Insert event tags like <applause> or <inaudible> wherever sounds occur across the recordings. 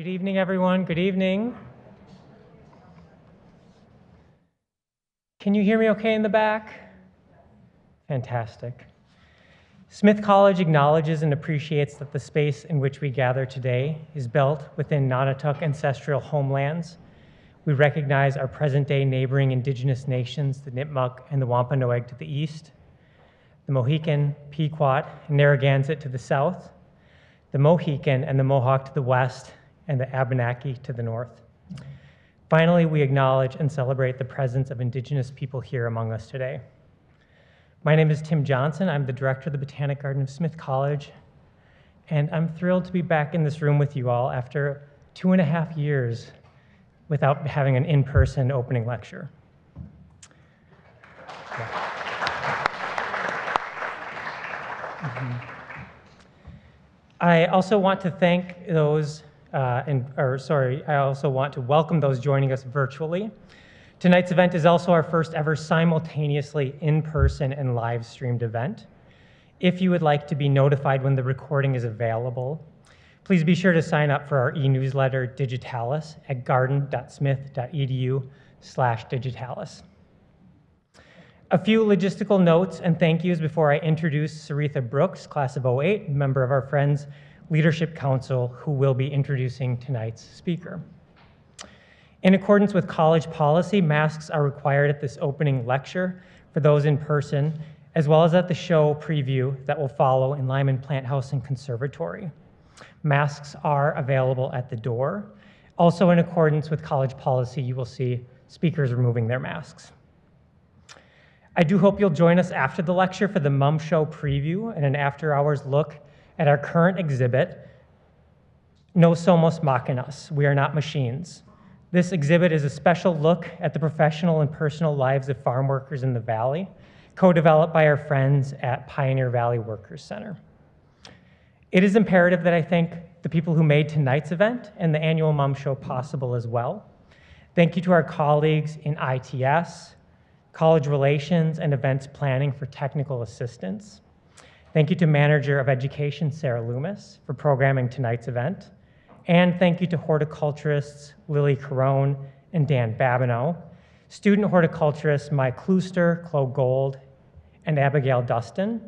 Good evening, everyone. Good evening. Can you hear me okay in the back? Fantastic. Smith College acknowledges and appreciates that the space in which we gather today is built within Nonotuck ancestral homelands. We recognize our present day neighboring indigenous nations, the Nipmuc and the Wampanoag to the east, the Mohegan, Pequot, and Narragansett to the south, the Mohican and the Mohawk to the west, and the Abenaki to the north. Finally, we acknowledge and celebrate the presence of Indigenous people here among us today. My name is Tim Johnson. I'm the director of the Botanic Garden of Smith College, and I'm thrilled to be back in this room with you all after two and a half years without having an in person opening lecture. Mhm. I also want to thank those, uh, and, or sorry, I also want to welcome those joining us virtually. Tonight's event is also our first ever simultaneously in-person and live streamed event. If you would like to be notified when the recording is available, please be sure to sign up for our e-newsletter Digitalis at garden.smith.edu slash digitalis. A few logistical notes and thank yous before I introduce Saritha Brooks, class of 08, member of our Friends Leadership Council, who will be introducing tonight's speaker. In accordance with college policy, masks are required at this opening lecture for those in person, as well as at the show preview that will follow in Lyman Plant House and Conservatory. Masks are available at the door. Also, in accordance with college policy, you will see speakers removing their masks. I do hope you'll join us after the lecture for the Mum Show preview and an after hours look at our current exhibit, No Somos Machinas, We Are Not Machines. This exhibit is a special look at the professional and personal lives of farm workers in the Valley, co-developed by our friends at Pioneer Valley Workers Center. It is imperative that I thank the people who made tonight's event and the annual Mum Show possible as well. Thank you to our colleagues in ITS, college relations, and events planning for technical assistance. Thank you to Manager of Education, Sarah Loomis, for programming tonight's event. And thank you to horticulturists Lily Carone and Dan Babineau, student horticulturists Mike Klooster, Chloe Gold, and Abigail Dustin,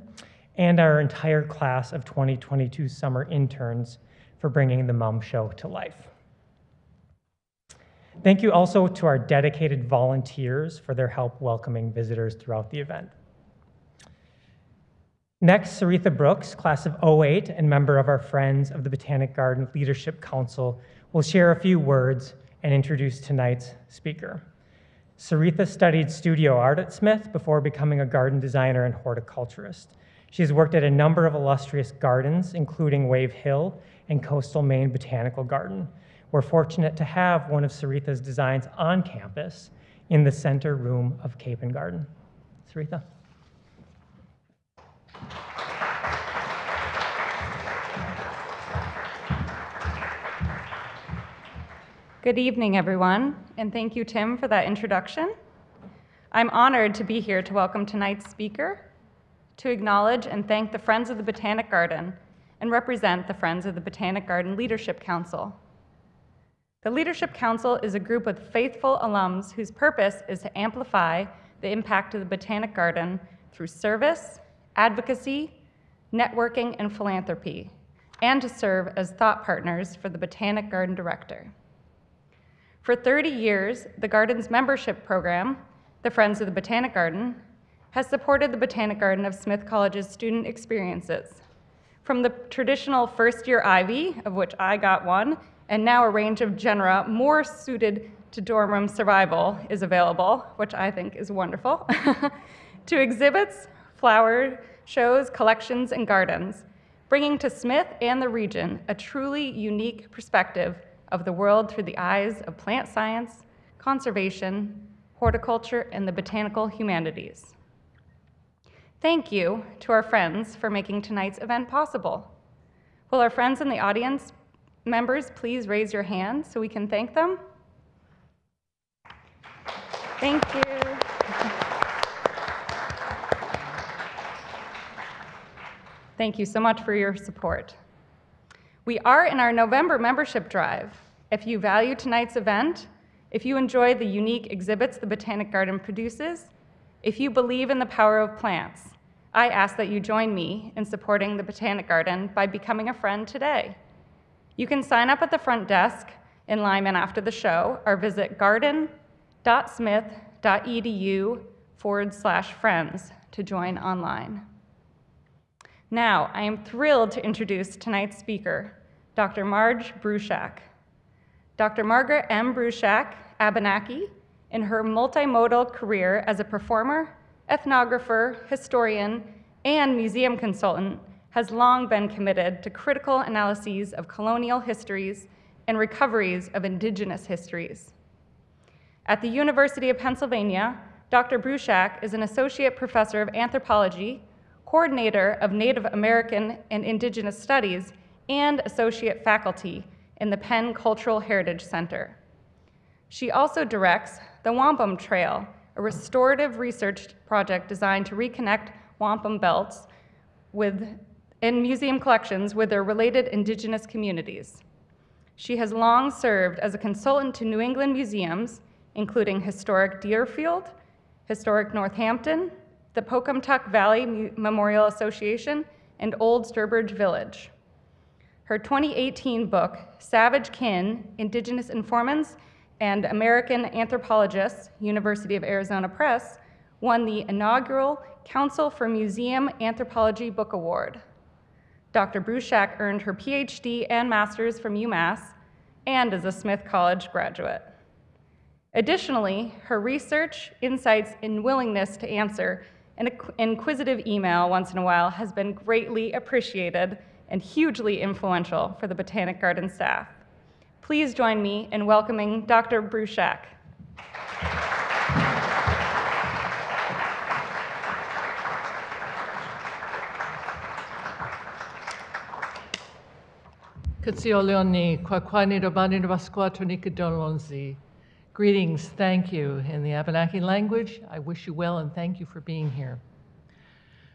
and our entire class of 2022 summer interns for bringing the Mum Show to life. Thank you also to our dedicated volunteers for their help welcoming visitors throughout the event. Next, Saritha Brooks, class of 08 and member of our Friends of the Botanic Garden Leadership Council, will share a few words and introduce tonight's speaker. Saritha studied studio art at Smith before becoming a garden designer and horticulturist. She has worked at a number of illustrious gardens, including Wave Hill and Coastal Maine Botanical Garden, we're fortunate to have one of Saritha's designs on campus in the center room of Capen Garden. Saritha. Good evening, everyone, and thank you, Tim, for that introduction. I'm honored to be here to welcome tonight's speaker, to acknowledge and thank the Friends of the Botanic Garden, and represent the Friends of the Botanic Garden Leadership Council. The Leadership Council is a group of faithful alums whose purpose is to amplify the impact of the Botanic Garden through service, advocacy, networking, and philanthropy, and to serve as thought partners for the Botanic Garden Director. For 30 years, the Garden's membership program, the Friends of the Botanic Garden, has supported the Botanic Garden of Smith College's student experiences. From the traditional first year Ivy, of which I got one, and now a range of genera more suited to dorm room survival is available, which I think is wonderful, <laughs> to exhibits, flower shows, collections, and gardens, bringing to Smith and the region a truly unique perspective of the world through the eyes of plant science, conservation, horticulture, and the botanical humanities. Thank you to our friends for making tonight's event possible. Will our friends in the audience Members, please raise your hands so we can thank them. Thank you. Thank you so much for your support. We are in our November membership drive, if you value tonight's event, if you enjoy the unique exhibits the Botanic Garden produces, if you believe in the power of plants, I ask that you join me in supporting the Botanic Garden by becoming a friend today. You can sign up at the front desk in Lyman after the show or visit garden.smith.edu forward slash friends to join online. Now, I am thrilled to introduce tonight's speaker, Dr. Marge Bruchac. Dr. Margaret M. Bruchac Abenaki, in her multimodal career as a performer, ethnographer, historian, and museum consultant, has long been committed to critical analyses of colonial histories and recoveries of indigenous histories. At the University of Pennsylvania, Dr. Bruchac is an associate professor of anthropology, coordinator of Native American and Indigenous Studies, and associate faculty in the Penn Cultural Heritage Center. She also directs the Wampum Trail, a restorative research project designed to reconnect wampum belts with, in museum collections with their related indigenous communities. She has long served as a consultant to New England museums, including Historic Deerfield, Historic Northampton, the Pocumtuck Valley Memorial Association, and Old Sturbridge Village. Her 2018 book, Savage Kin Indigenous Informants and American Anthropologists, University of Arizona Press, won the inaugural Council for Museum Anthropology Book Award. Dr. Bruchac earned her PhD and master's from UMass and is a Smith College graduate. Additionally, her research, insights, and willingness to answer an inquisitive email once in a while has been greatly appreciated and hugely influential for the Botanic Garden staff. Please join me in welcoming Dr. Bruchac. Greetings, thank you. In the Abenaki language, I wish you well and thank you for being here.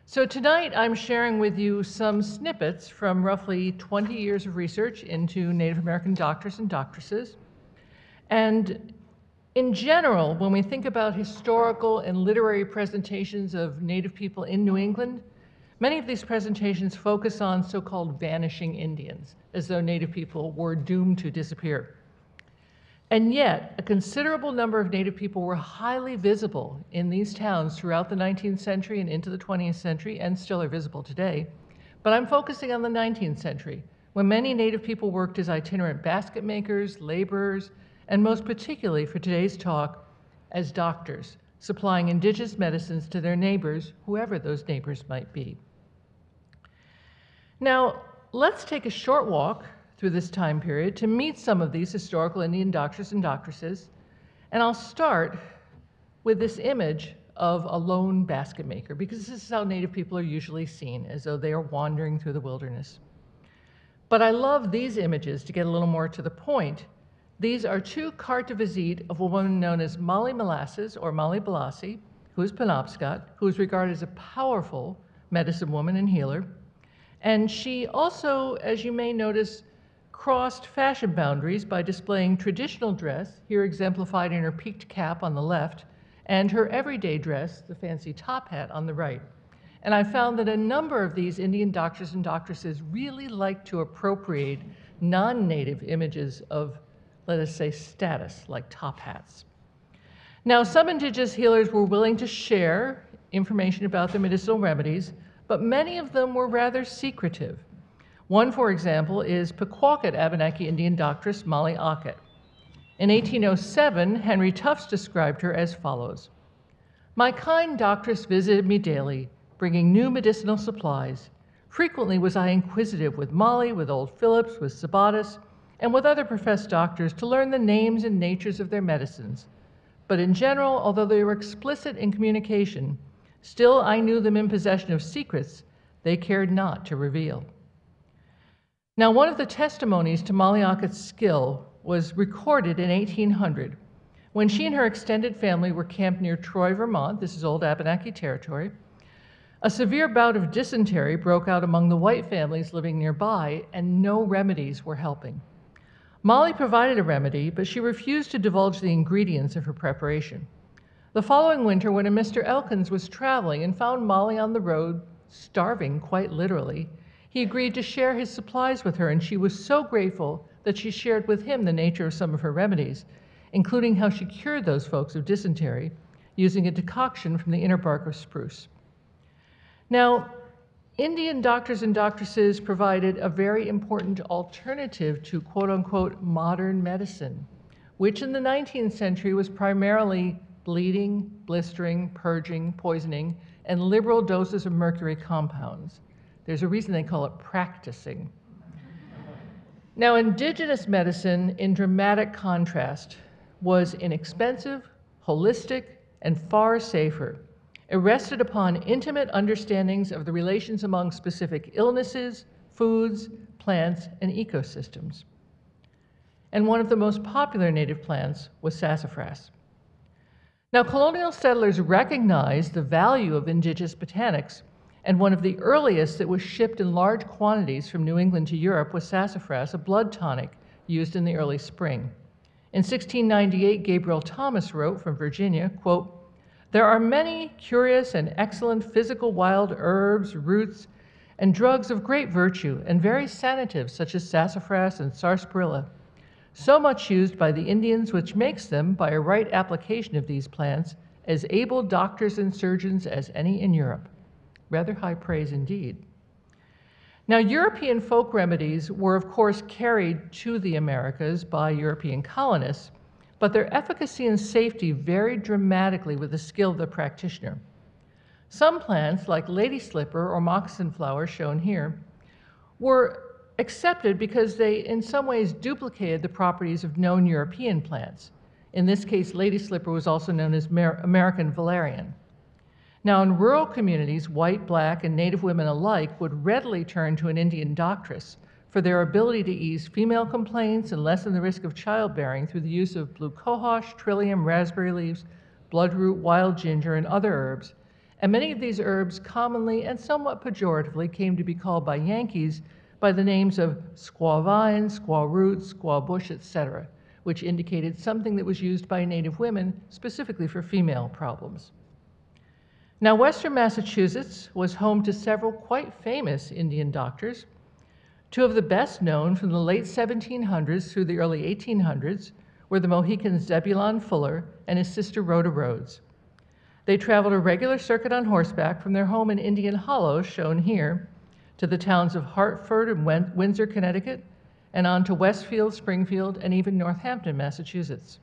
So tonight I'm sharing with you some snippets from roughly 20 years of research into Native American doctors and doctresses. And in general, when we think about historical and literary presentations of Native people in New England, many of these presentations focus on so-called vanishing Indians, as though Native people were doomed to disappear. And yet, a considerable number of Native people were highly visible in these towns throughout the 19th century and into the 20th century, and still are visible today. But I'm focusing on the 19th century, when many Native people worked as itinerant basket makers, laborers, and most particularly for today's talk, as doctors, supplying indigenous medicines to their neighbors, whoever those neighbors might be. Now, let's take a short walk through this time period to meet some of these historical Indian doctors and doctresses. And I'll start with this image of a lone basket maker, because this is how Native people are usually seen, as though they are wandering through the wilderness. But I love these images to get a little more to the point. These are two cartes de visite of a woman known as Molly Molasses, or Molly Balassi, who is Penobscot, who is regarded as a powerful medicine woman and healer. And she also, as you may notice, crossed fashion boundaries by displaying traditional dress, here exemplified in her peaked cap on the left, and her everyday dress, the fancy top hat, on the right. And I found that a number of these Indian doctors and doctresses really like to appropriate non-native images of, let us say, status, like top hats. Now, some indigenous healers were willing to share information about their medicinal remedies, but many of them were rather secretive. One, for example, is Pequawket Abenaki Indian doctress Molly Ockett. In 1807, Henry Tufts described her as follows My kind doctress visited me daily, bringing new medicinal supplies. Frequently was I inquisitive with Molly, with old Phillips, with Sabatis, and with other professed doctors to learn the names and natures of their medicines. But in general, although they were explicit in communication, still I knew them in possession of secrets they cared not to reveal. Now, one of the testimonies to Ockett's skill was recorded in 1800 when she and her extended family were camped near Troy, Vermont. This is old Abenaki territory. A severe bout of dysentery broke out among the white families living nearby, and no remedies were helping. Molly provided a remedy, but she refused to divulge the ingredients of her preparation. The following winter, when a Mr. Elkins was traveling and found Molly on the road, starving quite literally, he agreed to share his supplies with her, and she was so grateful that she shared with him the nature of some of her remedies, including how she cured those folks of dysentery using a decoction from the inner bark of spruce. Now, Indian doctors and doctresses provided a very important alternative to quote unquote modern medicine, which in the 19th century was primarily bleeding, blistering, purging, poisoning, and liberal doses of mercury compounds. There's a reason they call it practicing. Now, indigenous medicine, in dramatic contrast, was inexpensive, holistic, and far safer. It rested upon intimate understandings of the relations among specific illnesses, foods, plants, and ecosystems. And one of the most popular native plants was sassafras. Now, colonial settlers recognized the value of indigenous botanics, and one of the earliest that was shipped in large quantities from New England to Europe was sassafras, a blood tonic used in the early spring. In 1698, Gabriel Thomas wrote from Virginia, quote, there are many curious and excellent physical wild herbs, roots, and drugs of great virtue, and very sanative, such as sassafras and sarsaparilla, so much used by the Indians, which makes them, by a right application of these plants, as able doctors and surgeons as any in Europe. Rather high praise indeed. Now, European folk remedies were, of course, carried to the Americas by European colonists, but their efficacy and safety varied dramatically with the skill of the practitioner. Some plants, like lady slipper or moccasin flower, shown here, were accepted because they, in some ways, duplicated the properties of known European plants. In this case, lady slipper was also known as Mer American valerian. Now, in rural communities, white, black, and Native women alike would readily turn to an Indian doctress for their ability to ease female complaints and lessen the risk of childbearing through the use of blue cohosh, trillium, raspberry leaves, bloodroot, wild ginger, and other herbs. And many of these herbs commonly and somewhat pejoratively came to be called by Yankees by the names of squaw vine, squaw root, squaw bush, etc., which indicated something that was used by Native women specifically for female problems. Now, Western Massachusetts was home to several quite famous Indian doctors Two of the best known from the late 1700s through the early 1800s were the Mohicans Zebulon Fuller and his sister Rhoda Rhoades. They traveled a regular circuit on horseback from their home in Indian Hollow, shown here, to the towns of Hartford and Windsor, Connecticut, and on to Westfield, Springfield, and even Northampton, Massachusetts.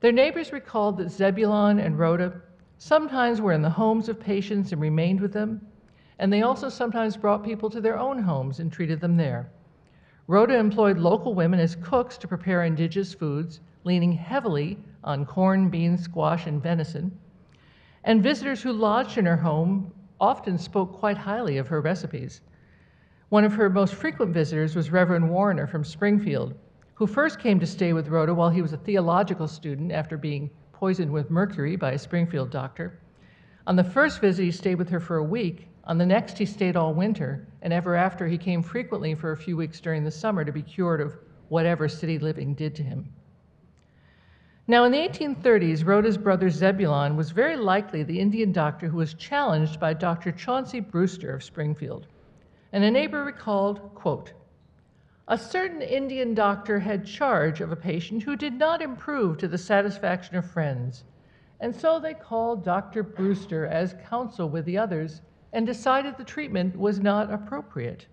Their neighbors recalled that Zebulon and Rhoda sometimes were in the homes of patients and remained with them, and they also sometimes brought people to their own homes and treated them there. Rhoda employed local women as cooks to prepare indigenous foods, leaning heavily on corn, beans, squash, and venison. And visitors who lodged in her home often spoke quite highly of her recipes. One of her most frequent visitors was Reverend Warner from Springfield, who first came to stay with Rhoda while he was a theological student after being poisoned with mercury by a Springfield doctor. On the first visit, he stayed with her for a week, on the next, he stayed all winter, and ever after, he came frequently for a few weeks during the summer to be cured of whatever city living did to him. Now, in the 1830s, Rhoda's brother Zebulon was very likely the Indian doctor who was challenged by Dr. Chauncey Brewster of Springfield. And a neighbor recalled, quote, a certain Indian doctor had charge of a patient who did not improve to the satisfaction of friends, and so they called Dr. Brewster as counsel with the others and decided the treatment was not appropriate.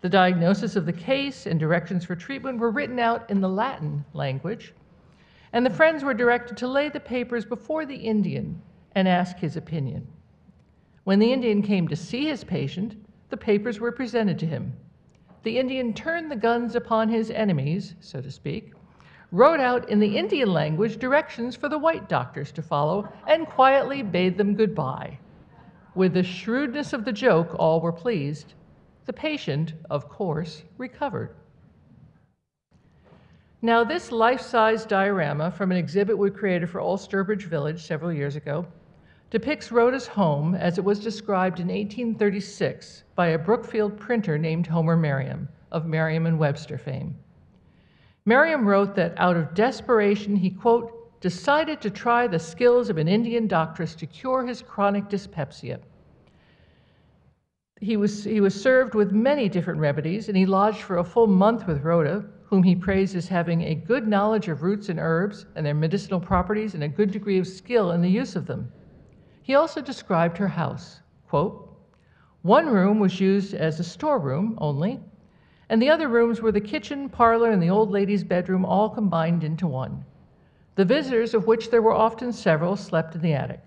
The diagnosis of the case and directions for treatment were written out in the Latin language, and the friends were directed to lay the papers before the Indian and ask his opinion. When the Indian came to see his patient, the papers were presented to him. The Indian turned the guns upon his enemies, so to speak, wrote out in the Indian language directions for the white doctors to follow, and quietly bade them goodbye. With the shrewdness of the joke, all were pleased. The patient, of course, recovered. Now, this life size diorama from an exhibit we created for Old Sturbridge Village several years ago depicts Rhoda's home as it was described in 1836 by a Brookfield printer named Homer Merriam of Merriam and Webster fame. Merriam wrote that out of desperation, he, quote, decided to try the skills of an Indian doctress to cure his chronic dyspepsia. He was, he was served with many different remedies, and he lodged for a full month with Rhoda, whom he praised as having a good knowledge of roots and herbs and their medicinal properties and a good degree of skill in the use of them. He also described her house. Quote, One room was used as a storeroom only, and the other rooms were the kitchen, parlor, and the old lady's bedroom all combined into one. The visitors, of which there were often several, slept in the attic.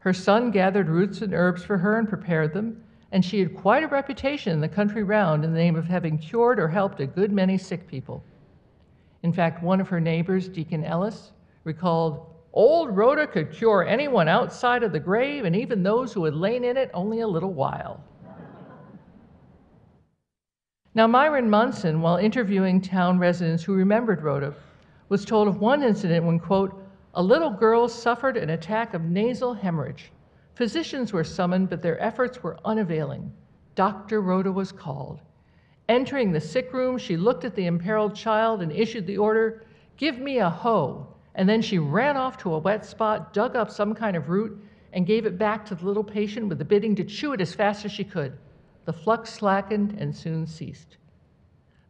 Her son gathered roots and herbs for her and prepared them, and she had quite a reputation in the country round in the name of having cured or helped a good many sick people. In fact, one of her neighbors, Deacon Ellis, recalled Old Rhoda could cure anyone outside of the grave and even those who had lain in it only a little while. Now, Myron Munson, while interviewing town residents who remembered Rhoda, was told of one incident when, quote, a little girl suffered an attack of nasal hemorrhage. Physicians were summoned, but their efforts were unavailing. Dr. Rhoda was called. Entering the sick room, she looked at the imperiled child and issued the order, Give me a hoe. And then she ran off to a wet spot, dug up some kind of root, and gave it back to the little patient with the bidding to chew it as fast as she could. The flux slackened and soon ceased.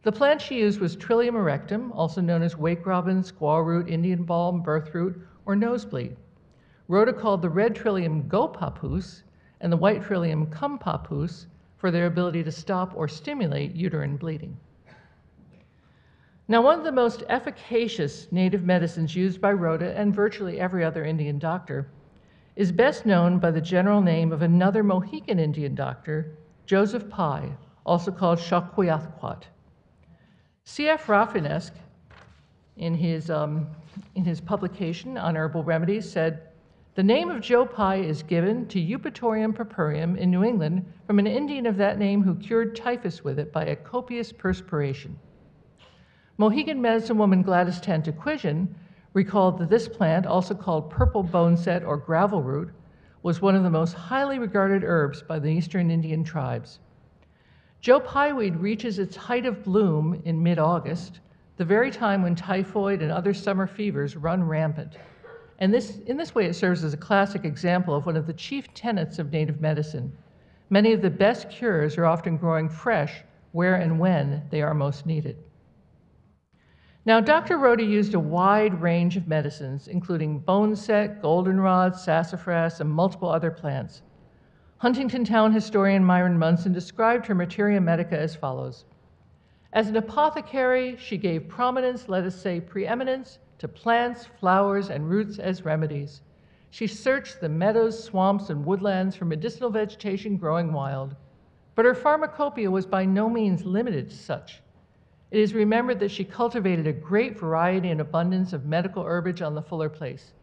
The plant she used was Trillium erectum, also known as wake robin, squaw root, Indian balm, birth root, or nosebleed. Rhoda called the red trillium go papoose and the white trillium come papoose for their ability to stop or stimulate uterine bleeding. Now, one of the most efficacious native medicines used by Rhoda and virtually every other Indian doctor is best known by the general name of another Mohican Indian doctor, Joseph Pye, also called Shakuyathquat. C.S. Rafinesque, in his, um, in his publication on herbal remedies, said, the name of Joe Pye is given to Eupatorium purpureum in New England from an Indian of that name who cured typhus with it by a copious perspiration. Mohegan medicine woman Gladys Tantaquidgeon recalled that this plant, also called purple boneset or gravel root, was one of the most highly regarded herbs by the eastern Indian tribes. Joe Pyeweed reaches its height of bloom in mid August, the very time when typhoid and other summer fevers run rampant. And this, in this way, it serves as a classic example of one of the chief tenets of native medicine. Many of the best cures are often growing fresh where and when they are most needed. Now, Dr. Rhoda used a wide range of medicines, including boneset, goldenrod, sassafras, and multiple other plants. Huntington Town historian Myron Munson described her materia medica as follows. As an apothecary, she gave prominence, let us say preeminence, to plants, flowers, and roots as remedies. She searched the meadows, swamps, and woodlands for medicinal vegetation growing wild. But her pharmacopoeia was by no means limited to such. It is remembered that she cultivated a great variety and abundance of medical herbage on the Fuller Place.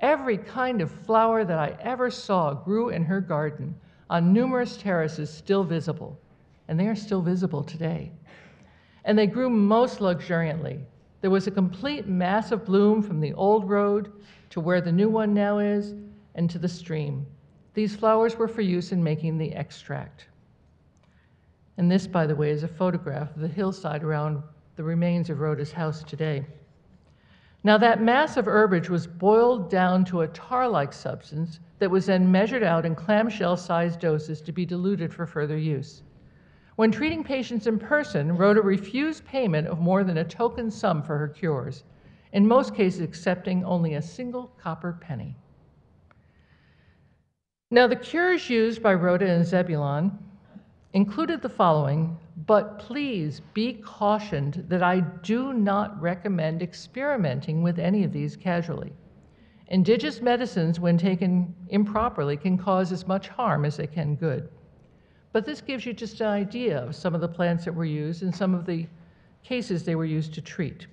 Every kind of flower that I ever saw grew in her garden on numerous terraces still visible, and they are still visible today. And they grew most luxuriantly, there was a complete mass of bloom from the old road to where the new one now is and to the stream. These flowers were for use in making the extract. And this, by the way, is a photograph of the hillside around the remains of Rhoda's house today. Now, that mass of herbage was boiled down to a tar like substance that was then measured out in clamshell sized doses to be diluted for further use. When treating patients in person, Rhoda refused payment of more than a token sum for her cures, in most cases accepting only a single copper penny. Now, the cures used by Rhoda and Zebulon included the following, but please be cautioned that I do not recommend experimenting with any of these casually. Indigenous medicines, when taken improperly, can cause as much harm as they can good. But this gives you just an idea of some of the plants that were used and some of the cases they were used to treat.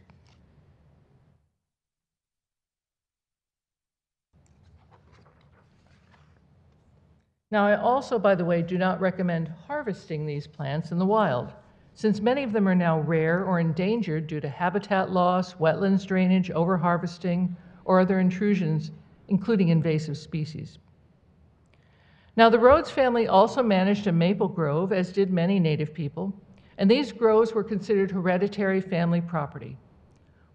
Now, I also, by the way, do not recommend harvesting these plants in the wild, since many of them are now rare or endangered due to habitat loss, wetlands drainage, overharvesting, or other intrusions, including invasive species. Now, the Rhoades family also managed a maple grove, as did many native people, and these groves were considered hereditary family property.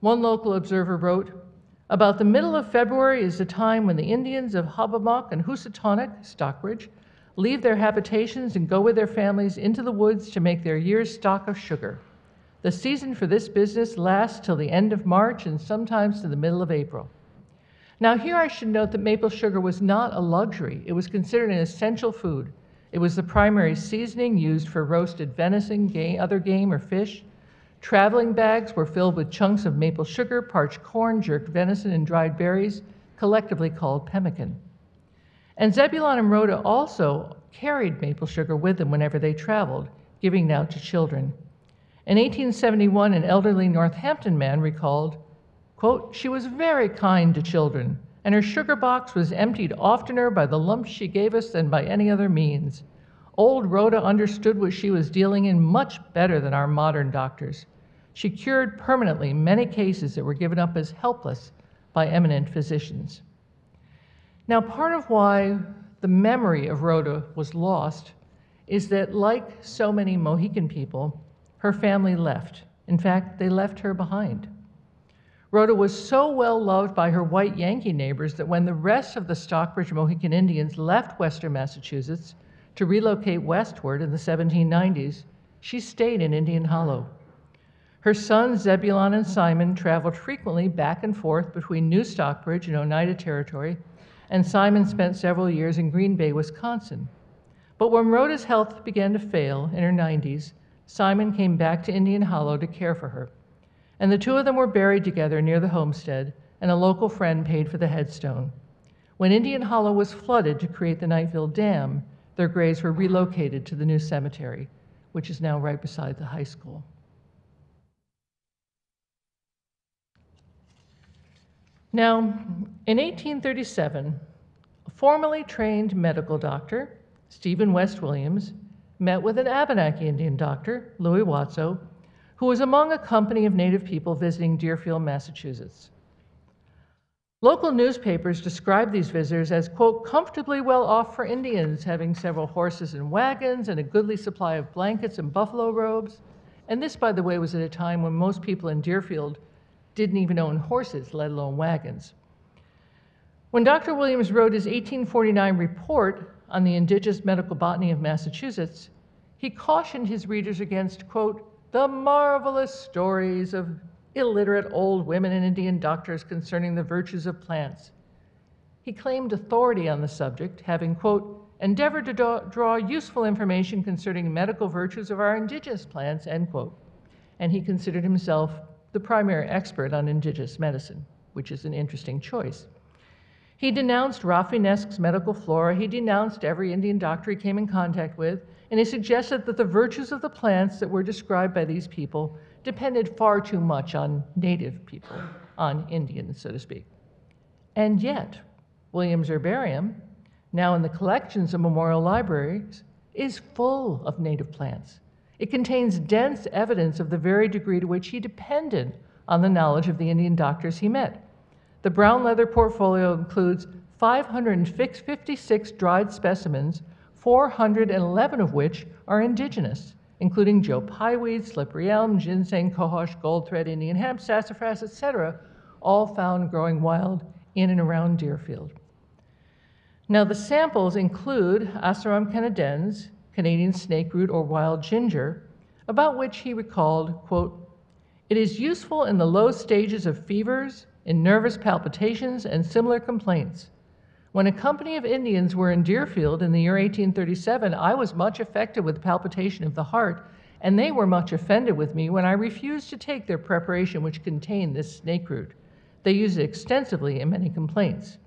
One local observer wrote, About the middle of February is the time when the Indians of Hobbamock and Housatonic, Stockbridge, leave their habitations and go with their families into the woods to make their year's stock of sugar. The season for this business lasts till the end of March and sometimes to the middle of April. Now, here I should note that maple sugar was not a luxury, it was considered an essential food. It was the primary seasoning used for roasted venison, game, other game, or fish. Traveling bags were filled with chunks of maple sugar, parched corn, jerked venison, and dried berries, collectively called pemmican. And Zebulon and Rhoda also carried maple sugar with them whenever they traveled, giving it out to children. In 1871, an elderly Northampton man recalled, quote, She was very kind to children, and her sugar box was emptied oftener by the lumps she gave us than by any other means. Old Rhoda understood what she was dealing in much better than our modern doctors. She cured permanently many cases that were given up as helpless by eminent physicians. Now, part of why the memory of Rhoda was lost is that, like so many Mohican people, her family left. In fact, they left her behind. Rhoda was so well loved by her white Yankee neighbors that when the rest of the Stockbridge Mohican Indians left western Massachusetts to relocate westward in the 1790s, she stayed in Indian Hollow. Her sons, Zebulon and Simon, traveled frequently back and forth between New Stockbridge and Oneida Territory, and Simon spent several years in Green Bay, Wisconsin. But when Rhoda's health began to fail in her 90s, Simon came back to Indian Hollow to care for her. And the two of them were buried together near the homestead, and a local friend paid for the headstone. When Indian Hollow was flooded to create the Knightville Dam, their graves were relocated to the new cemetery, which is now right beside the high school. Now, in 1837, a formally trained medical doctor, Stephen West Williams, met with an Abenaki Indian doctor, Louis Watso, who was among a company of native people visiting Deerfield, Massachusetts. Local newspapers described these visitors as, quote, comfortably well off for Indians, having several horses and wagons and a goodly supply of blankets and buffalo robes. And this, by the way, was at a time when most people in Deerfield didn't even own horses, let alone wagons. When Dr. Williams wrote his 1849 report on the indigenous medical botany of Massachusetts, he cautioned his readers against, quote, the marvelous stories of illiterate old women and Indian doctors concerning the virtues of plants. He claimed authority on the subject, having, quote, endeavored to draw, useful information concerning medical virtues of our indigenous plants, end quote. And he considered himself the primary expert on indigenous medicine, which is an interesting choice. He denounced Rafinesque's medical flora. He denounced every Indian doctor he came in contact with, and he suggested that the virtues of the plants that were described by these people depended far too much on native people, on Indians, so to speak. And yet, Williams Herbarium, now in the collections of memorial libraries, is full of native plants. It contains dense evidence of the very degree to which he depended on the knowledge of the Indian doctors he met. The brown leather portfolio includes 556 dried specimens, 411 of which are indigenous, including Joe Pyeweed, slippery elm, ginseng, cohosh, goldthread, Indian hemp, sassafras, etc., all found growing wild in and around Deerfield. Now, the samples include Asarum canadense, Canadian snake root or wild ginger, about which he recalled, quote, it is useful in the low stages of fevers, in nervous palpitations and similar complaints. When a company of Indians were in Deerfield in the year 1837, I was much affected with palpitation of the heart, and they were much offended with me when I refused to take their preparation which contained this snake root. They used it extensively in many complaints.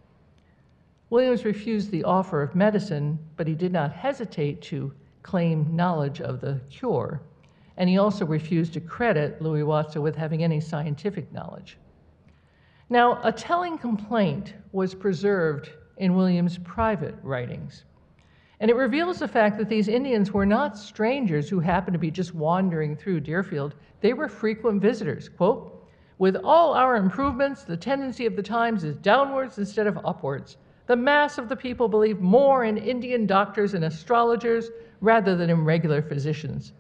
Williams refused the offer of medicine, but he did not hesitate to claim knowledge of the cure, and he also refused to credit Louis Watso with having any scientific knowledge. Now, a telling complaint was preserved in Williams' private writings. And it reveals the fact that these Indians were not strangers who happened to be just wandering through Deerfield. They were frequent visitors. Quote, with all our improvements, the tendency of the times is downwards instead of upwards. The mass of the people believe more in Indian doctors and astrologers rather than in regular physicians.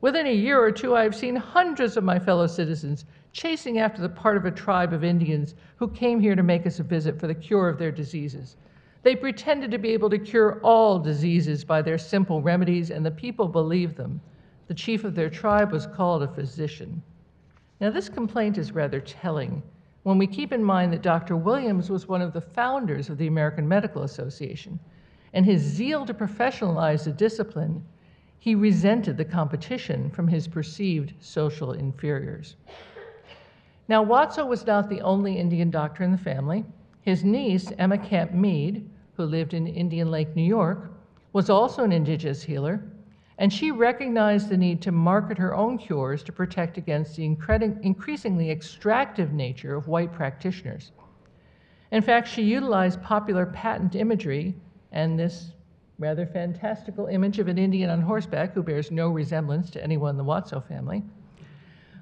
Within a year or two, I have seen hundreds of my fellow citizens chasing after the part of a tribe of Indians who came here to make us a visit for the cure of their diseases. They pretended to be able to cure all diseases by their simple remedies, and the people believed them. The chief of their tribe was called a physician. Now, this complaint is rather telling when we keep in mind that Dr. Williams was one of the founders of the American Medical Association, and his zeal to professionalize the discipline, he resented the competition from his perceived social inferiors. Now, Watso was not the only Indian doctor in the family. His niece, Emma Camp Mead, who lived in Indian Lake, New York, was also an indigenous healer, and she recognized the need to market her own cures to protect against the increasingly extractive nature of white practitioners. In fact, she utilized popular patent imagery and this rather fantastical image of an Indian on horseback who bears no resemblance to anyone in the Watso family.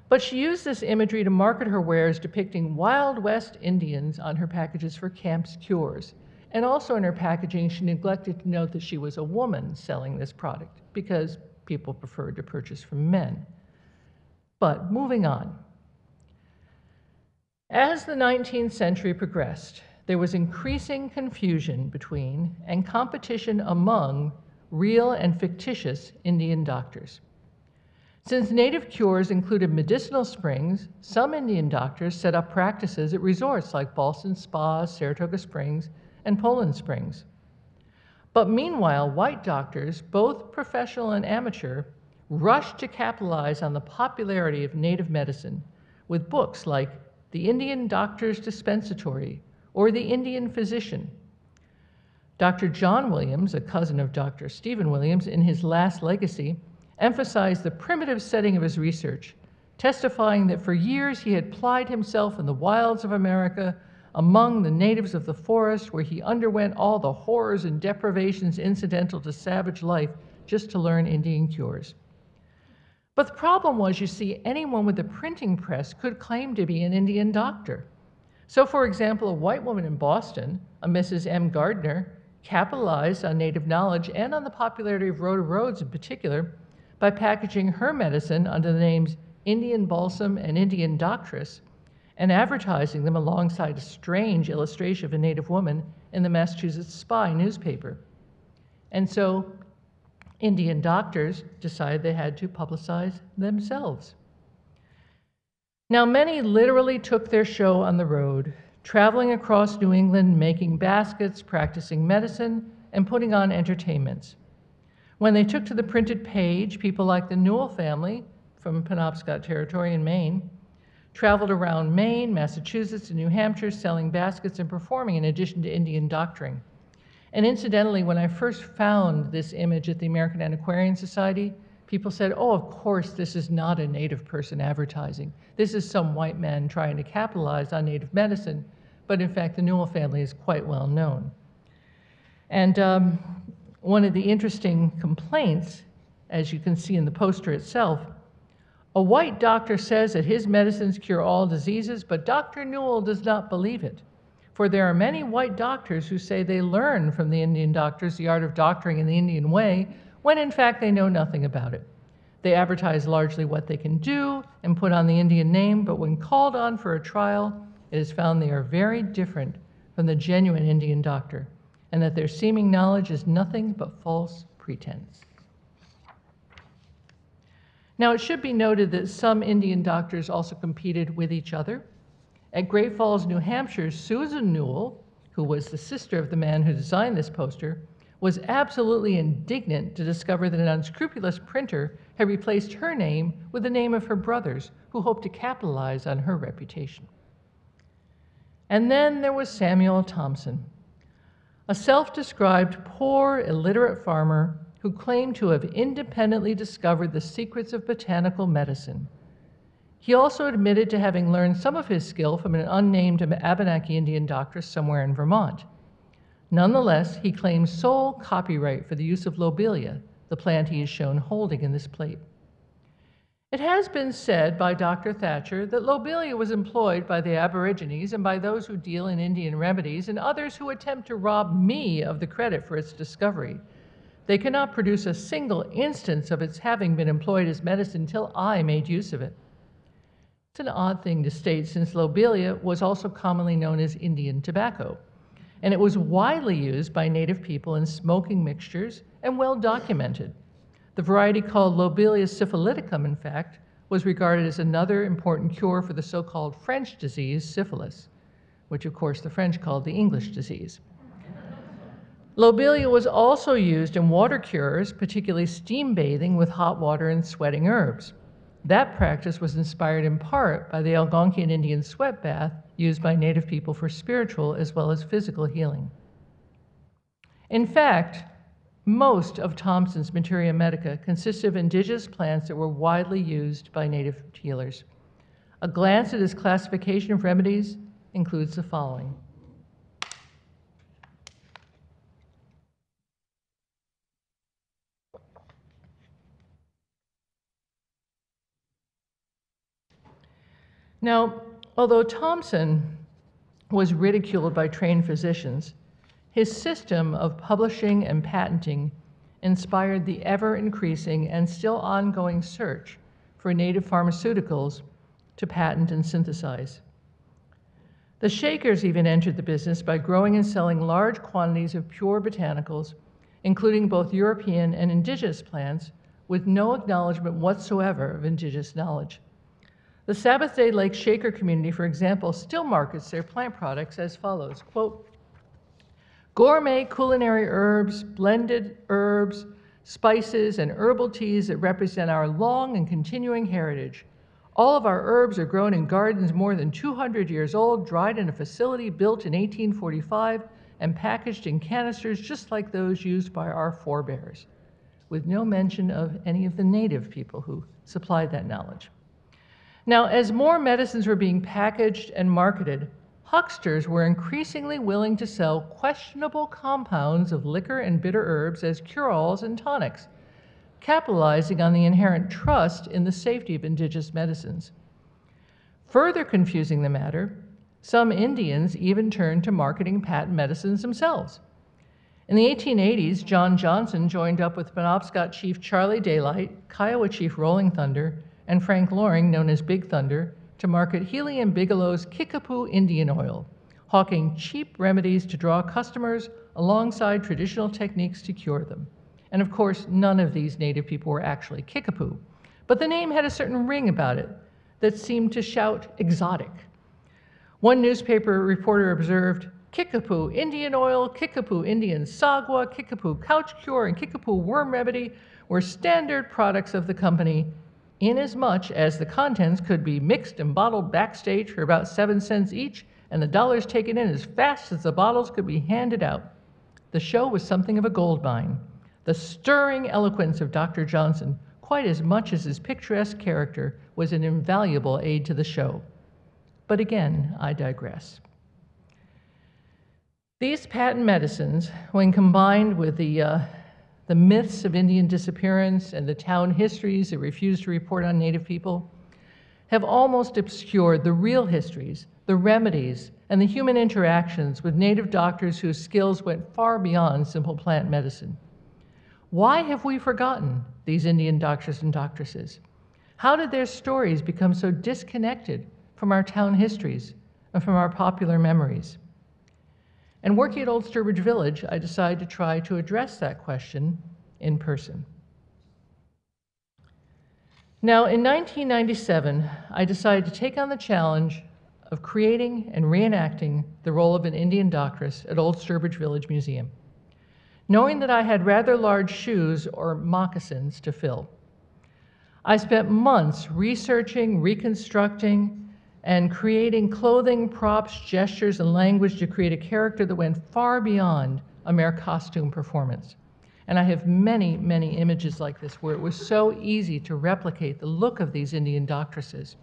But she used this imagery to market her wares depicting Wild West Indians on her packages for Camp's Cures. And also in her packaging, she neglected to note that she was a woman selling this product because people preferred to purchase from men. But moving on. As the 19th century progressed, there was increasing confusion between and competition among real and fictitious Indian doctors. Since native cures included medicinal springs, some Indian doctors set up practices at resorts like Ballston Spa, Saratoga Springs, and Poland Springs. But meanwhile, white doctors, both professional and amateur, rushed to capitalize on the popularity of native medicine with books like The Indian Doctor's Dispensatory or The Indian Physician. Dr. John Williams, a cousin of Dr. Stephen Williams, in his last legacy, emphasized the primitive setting of his research, testifying that for years he had plied himself in the wilds of America among the natives of the forest where he underwent all the horrors and deprivations incidental to savage life just to learn Indian cures. But the problem was, you see, anyone with a printing press could claim to be an Indian doctor. So, for example, a white woman in Boston, a Mrs. M. Gardner, capitalized on native knowledge and on the popularity of Rhoda Rhoades in particular by packaging her medicine under the names Indian Balsam and Indian Doctress and advertising them alongside a strange illustration of a native woman in the Massachusetts Spy newspaper. And so Indian doctors decided they had to publicize themselves. Now, many literally took their show on the road, traveling across New England, making baskets, practicing medicine, and putting on entertainments. When they took to the printed page, people like the Newell family from Penobscot Territory in Maine traveled around Maine, Massachusetts, and New Hampshire selling baskets and performing in addition to Indian doctoring. And incidentally, when I first found this image at the American Antiquarian Society, people said, oh, of course, this is not a native person advertising. This is some white man trying to capitalize on native medicine. But in fact, the Newell family is quite well known. And um, one of the interesting complaints, as you can see in the poster itself, a white doctor says that his medicines cure all diseases, but Dr. Newell does not believe it. For there are many white doctors who say they learn from the Indian doctors the art of doctoring in the Indian way, when in fact they know nothing about it. They advertise largely what they can do and put on the Indian name, but when called on for a trial, it is found they are very different from the genuine Indian doctor, and that their seeming knowledge is nothing but false pretense. Now, it should be noted that some Indian doctors also competed with each other. At Great Falls, New Hampshire, Susan Newell, who was the sister of the man who designed this poster, was absolutely indignant to discover that an unscrupulous printer had replaced her name with the name of her brothers, who hoped to capitalize on her reputation. And then there was Samuel Thomson, a self described poor, illiterate farmer who claimed to have independently discovered the secrets of botanical medicine. He also admitted to having learned some of his skill from an unnamed Abenaki Indian doctor somewhere in Vermont. Nonetheless, he claims sole copyright for the use of lobelia, the plant he is shown holding in this plate. It has been said by Dr. Thacher that lobelia was employed by the Aborigines and by those who deal in Indian remedies and others who attempt to rob me of the credit for its discovery. they cannot produce a single instance of its having been employed as medicine until I made use of it. It's an odd thing to state since lobelia was also commonly known as Indian tobacco, and it was widely used by native people in smoking mixtures and well documented. The variety called Lobelia syphiliticum, in fact, was regarded as another important cure for the so called French disease, syphilis, which of course the French called the English disease. Lobelia was also used in water cures, particularly steam bathing with hot water and sweating herbs. That practice was inspired in part by the Algonquian Indian sweat bath used by Native people for spiritual as well as physical healing. In fact, most of Thomson's Materia Medica consists of indigenous plants that were widely used by Native healers. A glance at his classification of remedies includes the following. Now, although Thompson was ridiculed by trained physicians, his system of publishing and patenting inspired the ever increasing and still ongoing search for native pharmaceuticals to patent and synthesize. The Shakers even entered the business by growing and selling large quantities of pure botanicals, including both European and indigenous plants, with no acknowledgement whatsoever of indigenous knowledge. The Sabbath Day Lake Shaker community, for example, still markets their plant products as follows quote, Gourmet culinary herbs, blended herbs, spices, and herbal teas that represent our long and continuing heritage. All of our herbs are grown in gardens more than 200 years old, dried in a facility built in 1845, and packaged in canisters just like those used by our forebears, with no mention of any of the native people who supplied that knowledge. Now, as more medicines were being packaged and marketed, hucksters were increasingly willing to sell questionable compounds of liquor and bitter herbs as cure alls and tonics, capitalizing on the inherent trust in the safety of indigenous medicines. Further confusing the matter, some Indians even turned to marketing patent medicines themselves. In the 1880s, John Johnson joined up with Penobscot Chief Charlie Daylight, Kiowa Chief Rolling Thunder, and Frank Loring, known as Big Thunder, to market Healy and Bigelow's Kickapoo Indian Oil, hawking cheap remedies to draw customers alongside traditional techniques to cure them. And of course, none of these native people were actually Kickapoo, but the name had a certain ring about it that seemed to shout exotic. One newspaper reporter observed, Kickapoo Indian oil, Kickapoo Indian sagwa, Kickapoo cough cure, and Kickapoo worm remedy were standard products of the company inasmuch as the contents could be mixed and bottled backstage for about seven cents each, and the dollars taken in as fast as the bottles could be handed out. The show was something of a gold mine. The stirring eloquence of Dr. Johnson, quite as much as his picturesque character, was an invaluable aid to the show. But again, I digress. These patent medicines, when combined with the uh, the myths of Indian disappearance and the town histories that refuse to report on Native people have almost obscured the real histories, the remedies, and the human interactions with Native doctors whose skills went far beyond simple plant medicine. Why have we forgotten these Indian doctors and doctresses? How did their stories become so disconnected from our town histories and from our popular memories? And working at Old Sturbridge Village, I decided to try to address that question in person. Now, in 1997, I decided to take on the challenge of creating and reenacting the role of an Indian doctress at Old Sturbridge Village Museum, knowing that I had rather large shoes or moccasins to fill. I spent months researching, reconstructing, and creating clothing, props, gestures, and language to create a character that went far beyond a mere costume performance. And I have many, many images like this where it was so easy to replicate the look of these Indian doctresses.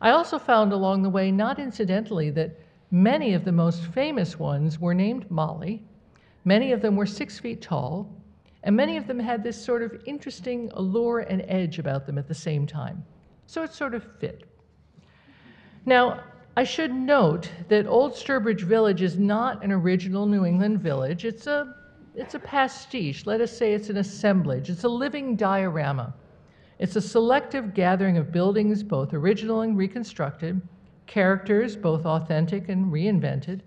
I also found along the way, not incidentally, that many of the most famous ones were named Molly, many of them were six feet tall, and many of them had this sort of interesting allure and edge about them at the same time. So it sort of fit. Now, I should note that Old Sturbridge Village is not an original New England village. It's a it's a pastiche. Let us say it's an assemblage. It's a living diorama. It's a selective gathering of buildings, both original and reconstructed, characters, both authentic and reinvented,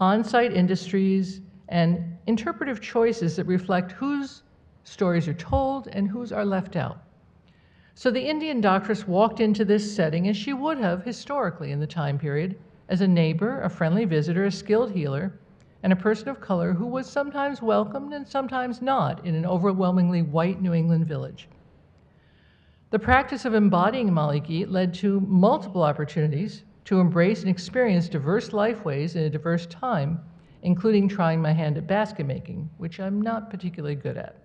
on site industries, and interpretive choices that reflect whose stories are told and whose are left out. So the Indian doctress walked into this setting as she would have historically in the time period as a neighbor, a friendly visitor, a skilled healer, and a person of color who was sometimes welcomed and sometimes not in an overwhelmingly white New England village. The practice of embodying Maliki led to multiple opportunities to embrace and experience diverse lifeways in a diverse time, including trying my hand at basket making, which I'm not particularly good at.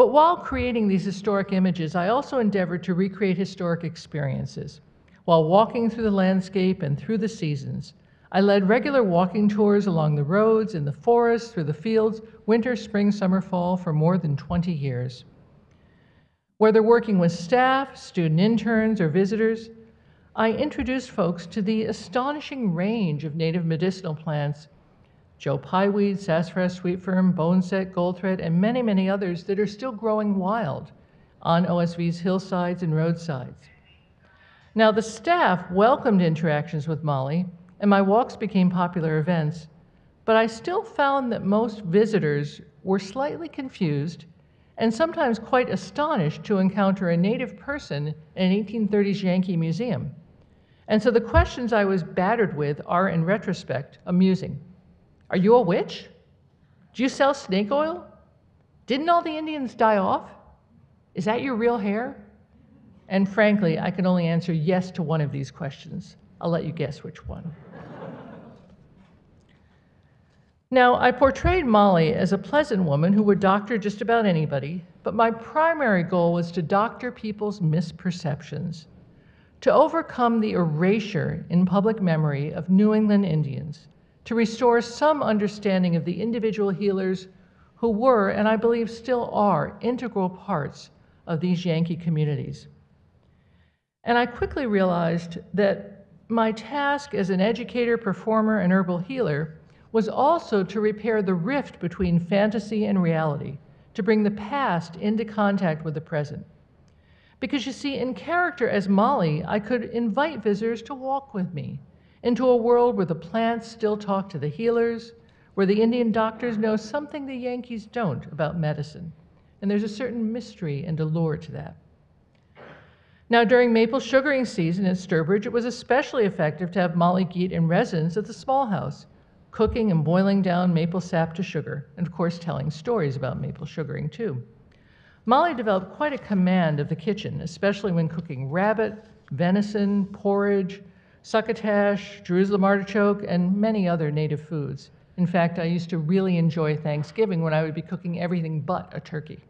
But while creating these historic images, I also endeavored to recreate historic experiences. While walking through the landscape and through the seasons, I led regular walking tours along the roads, in the forests, through the fields, winter, spring, summer, fall, for more than 20 years. Whether working with staff, student interns, or visitors, I introduced folks to the astonishing range of native medicinal plants Joe Pyeweed, sassafras, sweet fern, boneset, goldthread, and many, many others that are still growing wild on OSV's hillsides and roadsides. Now, the staff welcomed interactions with Molly, and my walks became popular events, but I still found that most visitors were slightly confused and sometimes quite astonished to encounter a native person in an 1830s Yankee museum. And so the questions I was battered with are, in retrospect, amusing. Are you a witch? Do you sell snake oil? Didn't all the Indians die off? Is that your real hair? And frankly, I can only answer yes to one of these questions. I'll let you guess which one. Now, I portrayed Molly as a pleasant woman who would doctor just about anybody, but my primary goal was to doctor people's misperceptions, to overcome the erasure in public memory of New England Indians, to restore some understanding of the individual healers who were, and I believe still are, integral parts of these Yankee communities. And I quickly realized that my task as an educator, performer, and herbal healer was also to repair the rift between fantasy and reality, to bring the past into contact with the present. Because you see, in character as Molly, I could invite visitors to walk with me into a world where the plants still talk to the healers, where the Indian doctors know something the Yankees don't about medicine. And there's a certain mystery and allure to that. Now, during maple sugaring season at Sturbridge, it was especially effective to have Molly Geet in residence at the small house, cooking and boiling down maple sap to sugar, and of course, telling stories about maple sugaring too. Molly developed quite a command of the kitchen, especially when cooking rabbit, venison, porridge, succotash, Jerusalem artichoke, and many other native foods. In fact, I used to really enjoy Thanksgiving when I would be cooking everything but a turkey.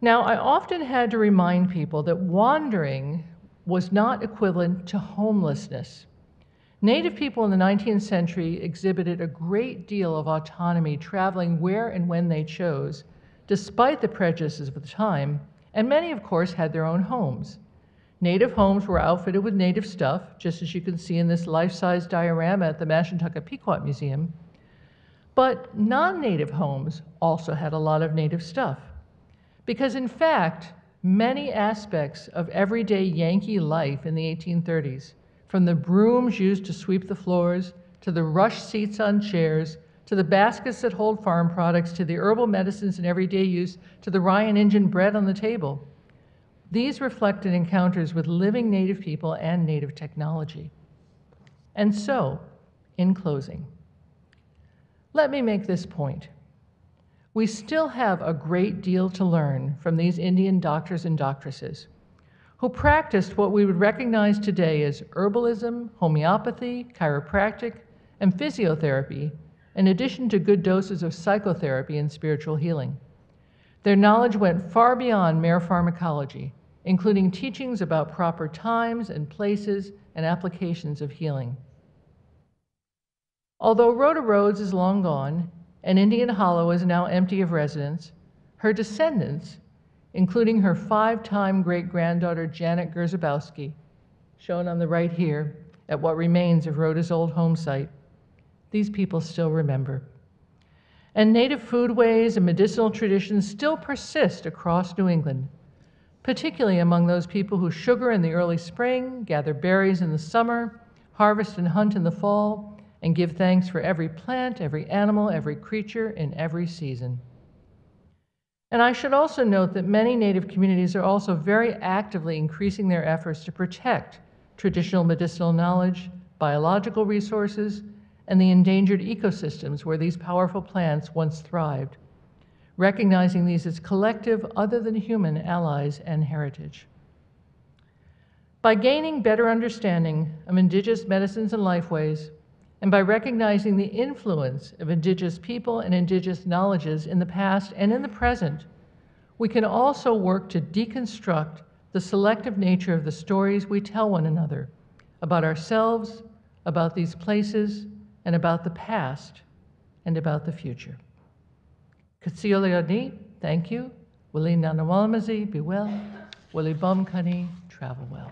Now, I often had to remind people that wandering was not equivalent to homelessness. Native people in the 19th century exhibited a great deal of autonomy, traveling where and when they chose, despite the prejudices of the time, and many, of course, had their own homes. Native homes were outfitted with native stuff, just as you can see in this life-size diorama at the Mashantucket Pequot Museum. But non-native homes also had a lot of native stuff. Because in fact, many aspects of everyday Yankee life in the 1830s from the brooms used to sweep the floors, to the rush seats on chairs, to the baskets that hold farm products, to the herbal medicines in everyday use, to the and Injun bread on the table. These reflected encounters with living Native people and Native technology. And so, in closing, let me make this point. We still have a great deal to learn from these Indian doctors and doctresses who practiced what we would recognize today as herbalism, homeopathy, chiropractic, and physiotherapy, in addition to good doses of psychotherapy and spiritual healing. Their knowledge went far beyond mere pharmacology, including teachings about proper times and places and applications of healing. Although Rhoda Rhoades is long gone and Indian Hollow is now empty of residents, her descendants including her five-time great-granddaughter Janet Gerzabowski, shown on the right here at what remains of Rhoda's old home site. These people still remember. And native foodways and medicinal traditions still persist across New England, particularly among those people who sugar in the early spring, gather berries in the summer, harvest and hunt in the fall, and give thanks for every plant, every animal, every creature in every season. And I should also note that many Native communities are also very actively increasing their efforts to protect traditional medicinal knowledge, biological resources, and the endangered ecosystems where these powerful plants once thrived, recognizing these as collective, other than human allies and heritage. By gaining better understanding of indigenous medicines and lifeways, and by recognizing the influence of indigenous people and indigenous knowledges in the past and in the present, we can also work to deconstruct the selective nature of the stories we tell one another about ourselves, about these places, and about the past, and about the future. Katsioliani, thank you. Willie Nanawalamazi, be well. Willie Bumkani, travel well.